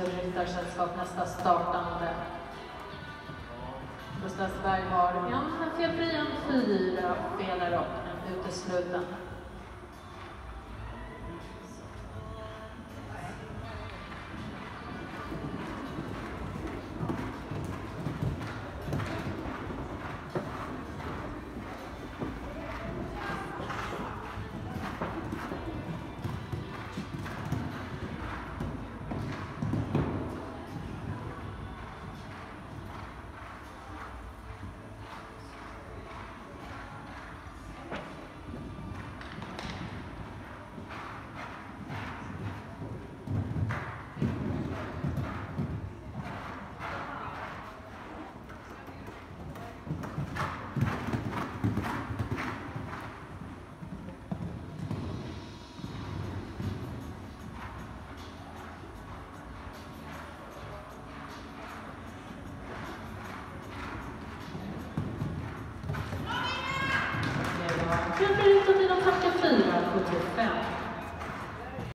Ryttarsällskap nästa startande. Gustavsberg har en felfri, en fyra och felar upp, en utesluten. 큐플리스트는 합격은 뭐라고 볼까요?